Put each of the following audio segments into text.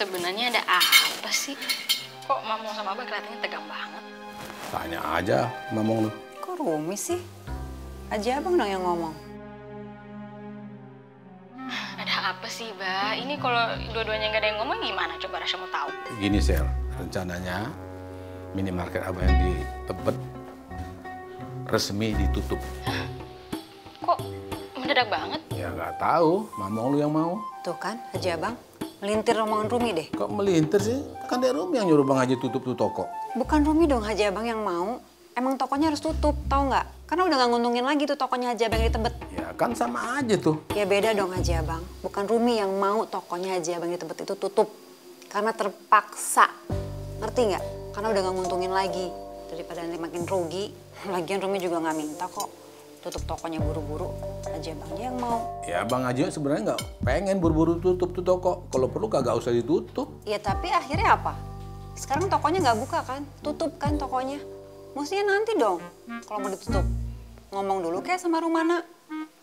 Sebenarnya ada apa sih? Kok Mamong sama Abah kelihatannya tegang banget? Tanya aja mamong lu. Kok Rumi sih? Aja abang dong yang ngomong. Ada apa sih, Bah? Ini kalau dua-duanya nggak ada yang ngomong gimana? Coba Rasya mau tahu. Gini Sel, rencananya minimarket abah yang di Tebet resmi ditutup. Kok mendadak banget? Ya nggak tahu, mamong lu yang mau. Tuh kan, Haji Abang. Melintir omongan Rumi deh. Kok melintir sih? Kan dari Rumi yang nyuruh Bang Haji tutup tuh toko. Bukan Rumi dong Haji Abang yang mau. Emang tokonya harus tutup, tahu nggak? Karena udah nggak nguntungin lagi tuh tokonya Haji Abang yang di Tebet. Ya kan sama aja tuh. Ya beda dong Haji Abang. Bukan Rumi yang mau tokonya Haji Abang di Tebet itu tutup. Karena terpaksa. Ngerti nggak? Karena udah nggak nguntungin lagi. Daripada nanti makin rugi. Lagian Rumi juga nggak minta kok. Tutup tokonya buru-buru. Haji Abangnya yang mau. Ya Bang Haji sebenarnya nggak pengen buru-buru tutup tuh toko. Kalau perlu kagak usah ditutup. Ya tapi akhirnya apa? Sekarang tokonya nggak buka kan? Tutup kan tokonya? Mestinya nanti dong kalau mau ditutup. Ngomong dulu kayak sama Rumana.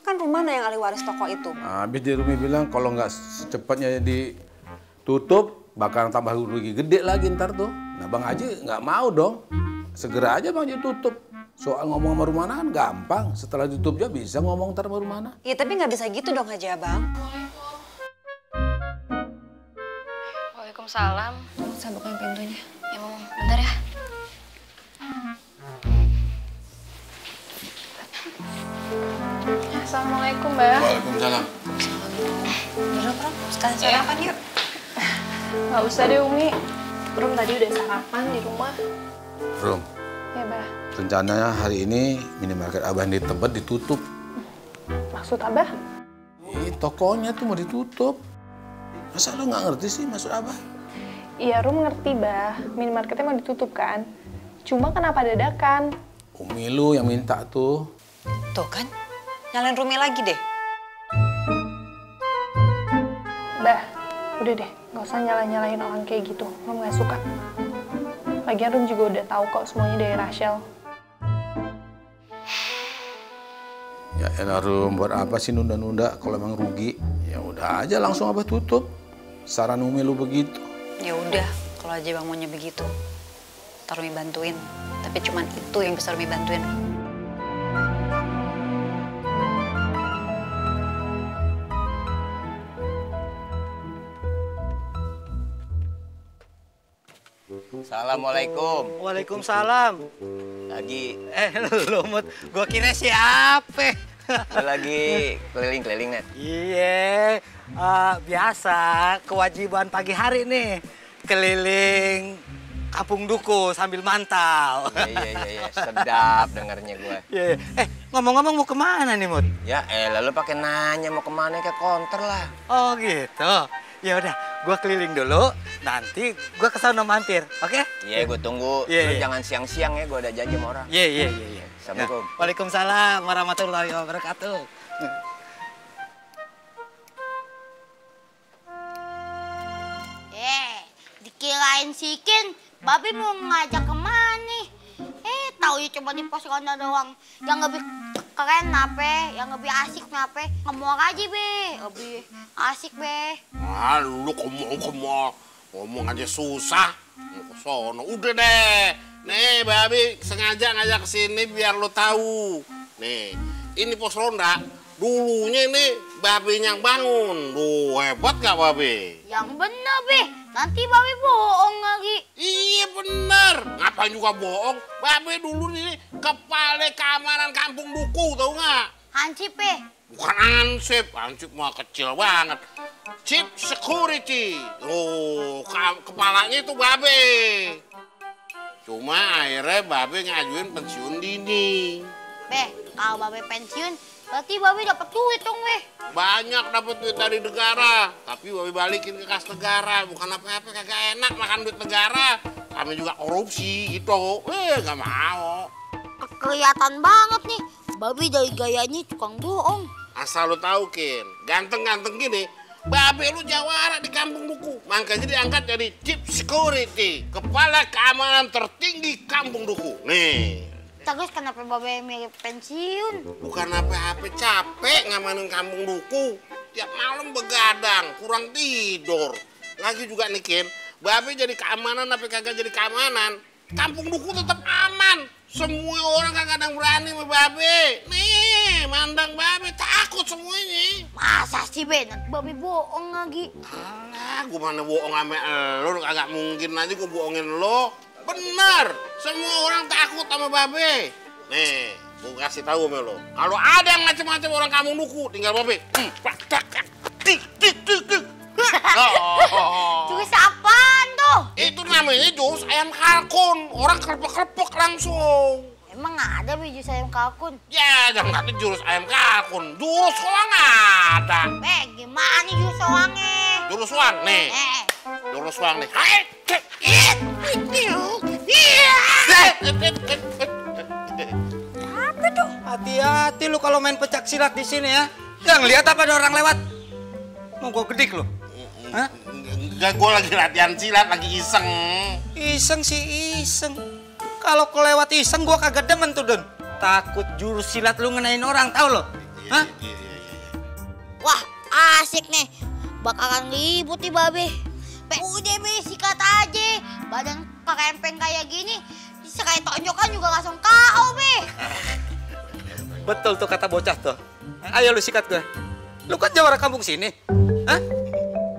Kan Rumana yang ahli waris toko itu. Nah, habis di Rumi bilang kalau nggak secepatnya ditutup bakal tambah rugi gede lagi ntar tuh. Nah Bang Haji nggak mau dong. Segera aja Bang Haji tutup. Soal ngomong sama Rumana kan gampang. Setelah ditutup dia bisa ngomong ntar sama Rumana. Ya tapi nggak bisa gitu dong Haji Abang. Waalaikumsalam. Saya bukain pintunya. Ya, Mamong. Bentar ya. Assalamualaikum, Mbak. Waalaikumsalam. Yaudah, Bro. Sekalian sarapan yuk. Nggak usah deh Umi. Rum tadi udah sarapan di rumah. Rum, Ya, Bah. rencananya hari ini minimarket Abah yang di Tebet ditutup. Maksud Abah? Ih, tokonya tuh mau ditutup. Masa lu nggak ngerti sih maksud Abah? Iya, Rum ngerti, Bah. Minimarketnya mau ditutup kan? Cuma kenapa dadakan? Umi lu yang minta tuh. Tuh kan. Nyalain Rumi lagi deh. Bah, udah deh. Nggak usah nyala-nyalain orang kayak gitu. Rum nggak suka. Lagian Rum juga udah tahu kok semuanya dari Rachel. Ya elah Rum, buat apa sih nunda-nunda kalau emang rugi? Ya udah aja langsung Abah tutup. Saran Umi lu begitu. Ya udah, kalau Haji Abang maunya begitu. Ntar Rumi bantuin. Tapi cuman itu yang bisa Rumi bantuin. Assalamualaikum. Waalaikumsalam. Lagi Eh, lu mut, gua kira siapa? lu lagi keliling-keliling net. Iya, eh, biasa kewajiban pagi hari nih keliling kampung duku sambil mantau. Iya iya iya, iya. sedap dengarnya gue. Iya, iya. Eh, ngomong-ngomong mau ke mana nih, Mut? Ya eh lalu pakai nanya mau ke mana ke konter lah. Oh gitu. Ya udah, gua keliling dulu. Nanti gua ke sana mampir, oke? Iya gue tunggu. Iya, Lu iya. jangan siang-siang ya, gue udah janji sama orang. Iya, iya, iya, iya. Assalamualaikum. Nah, Waalaikumsalam warahmatullahi wabarakatuh. Eh, dikirain si Ken, Babi mau ngajak ke mana tahu ya cuma di pos ronda doang. Yang lebih keren apa? Yang lebih asik apa? Ngomong aja, Be. Lebih asik, Be. Ah, lu ngomong ngomong ngomong aja susah. Mau sono. Udah deh. Nih, Babi sengaja ngajak sini biar lu tahu. Nih, ini pos ronda. Dulunya ini Babi yang bangun. Duh, hebat gak Babi? Yang bener, Be. Nanti Babi bohong lagi. Iya bener. Ngapain juga bohong? Babe dulu nih kepala keamanan kampung duku tau nggak? Hansip, Be. Bukan ansip, ansip mah kecil banget. Chief security. Oh, ka- kepalanya itu babe. Cuma akhirnya babe ngajuin pensiun dini. Be, kalau Babi pensiun, berarti Babi dapat duit dong, Be. Banyak dapat duit dari negara, tapi babe balikin ke kas negara. Bukan apa-apa kagak enak makan duit negara. Kami juga korupsi gitu. Eh, nggak mau. Ke- Kelihatan banget nih. Babi dari gayanya tukang bohong. Asal lu tahu, Kin. Ganteng-ganteng gini, babe lu jawara di kampung duku. Makanya diangkat jadi chief security. Kepala keamanan tertinggi kampung duku. Nih, Terus kenapa Babi mirip pensiun? bukan apa-apa capek ngamanin kampung duku. Tiap malam begadang, kurang tidur. lagi juga nih Kin, Babe jadi keamanan apa kagak jadi keamanan? Kampung Duku tetap aman. Semua orang kagak ada yang berani sama Babe. Nih, mandang Babe takut semuanya. Masa sih, Be? Nanti Babe bohong lagi. Alah, gua mana bohong sama lo, kagak mungkin aja gua bohongin lo. Bener, semua orang takut sama Babe. Nih, gua kasih tahu sama lo. Kalau ada yang macam-macam orang kampung Duku, tinggal Babe. Hmm, tak, tak, tak, tik, tik, tik, tik. Oh. Jurus apaan tuh? Itu namanya jurus ayam kalkun. Orang kerepek-kerepek langsung. Emang ada biji ayam kalkun? Ya, jangan ada jurus ayam kalkun. Jurus soang ada. Be, gimana jurus soangnya? Jurus soang nih. Eh, Jurus soang nih. Hai, cek, it. Apa tuh? Hati-hati lu kalau main pecak silat di sini ya. Yang lihat apa ada orang lewat? Mau gua gedik lu. Hah? Enggak, gue lagi latihan silat, lagi iseng. Iseng sih iseng. Kalau kelewat iseng gua kagak demen tuh, Don. Takut jurus silat lu ngenain orang, tahu lo? Hah? Wah, asik nih. Bakalan ribut nih babe. Be, udah be, sikat aja. Badan kerempeng kayak gini. Sekali tonjokan juga langsung KO, be. Betul tuh kata bocah tuh. Ayo lu sikat gue. Lu kan jawara kampung sini. Hah?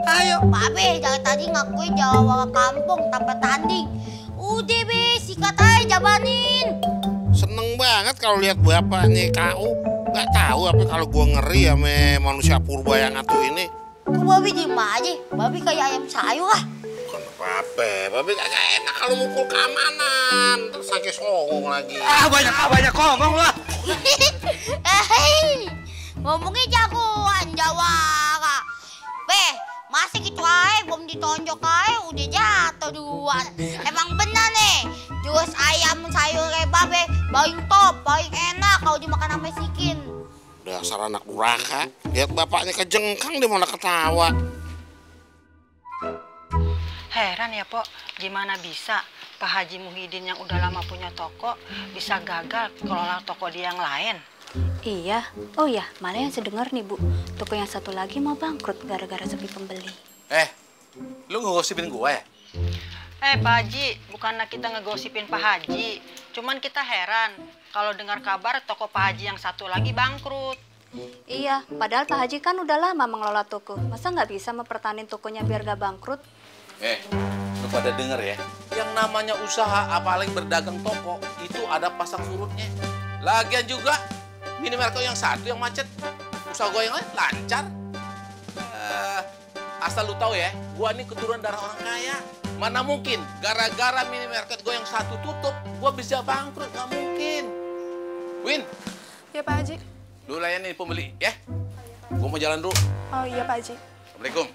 Ayo. Babe, dari tadi ngakuin Jawa kampung tanpa tanding. Udah be, sikat aja jabanin. Seneng banget kalau lihat bapaknya KO. Gak tahu apa kalau gue ngeri sama manusia purba yang atu ini. Kok babe diem aja? Babe kayak ayam sayur ah. Apa-apa, babe kagak enak kalau mukul keamanan. Terus sakit songong lagi. Ah banyak ah banyak ngomong lah. Hei, ngomongnya jagoan Jawara. Be, masih gitu aja belum ditonjok aja udah jatuh duluan. Emang benar nih, jurus ayam sayur kayak babe paling top, paling enak kalau dimakan sampai sikin. Dasar anak durhaka. Lihat bapaknya kejengkang dia malah ketawa. Heran ya, Pok, gimana bisa Pak Haji Muhyiddin yang udah lama punya toko bisa gagal kelola toko dia yang lain? Iya, oh ya, malah yang saya dengar nih Bu, toko yang satu lagi mau bangkrut gara-gara sepi pembeli. Eh, lu ngegosipin gue ya? Eh, Pak Haji, bukannya kita ngegosipin Pak Haji. Cuman kita heran kalau dengar kabar toko Pak Haji yang satu lagi bangkrut. Iya, padahal Pak Haji kan udah lama mengelola toko. Masa nggak bisa mempertahankan tokonya biar gak bangkrut? Eh, lu pada denger ya? Yang namanya usaha apalagi berdagang toko itu ada pasang surutnya. Lagian juga minimarket yang satu yang macet, usaha gue yang lain lancar. Eh, asal lu tahu ya, gua ini keturunan darah orang kaya. Mana mungkin gara-gara minimarket gue yang satu tutup, gua bisa bangkrut? Nggak mungkin. Win, Ya Pak Haji. lu layani pembeli ya. Gua mau jalan dulu. Oh iya Pak Haji. Assalamualaikum.